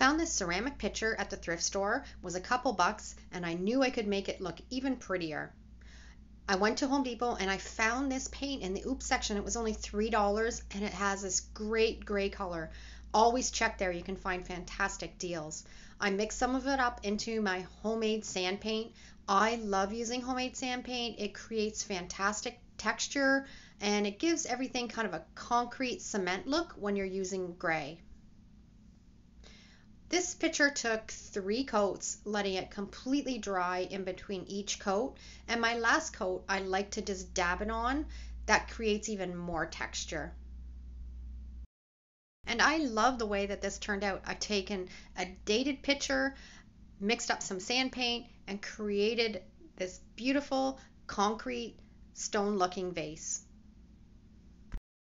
Found this ceramic pitcher at the thrift store, was a couple bucks, and I knew I could make it look even prettier. I went to Home Depot and I found this paint in the oops section. It was only $3 and it has this great gray color. Always check there, you can find fantastic deals. I mixed some of it up into my homemade sand paint. I love using homemade sand paint. It creates fantastic texture and it gives everything kind of a concrete cement look when you're using gray. This picture took three coats, letting it completely dry in between each coat. And my last coat, I like to just dab it on. That creates even more texture. And I love the way that this turned out. I've taken a dated picture, mixed up some sand paint, and created this beautiful concrete stone looking vase.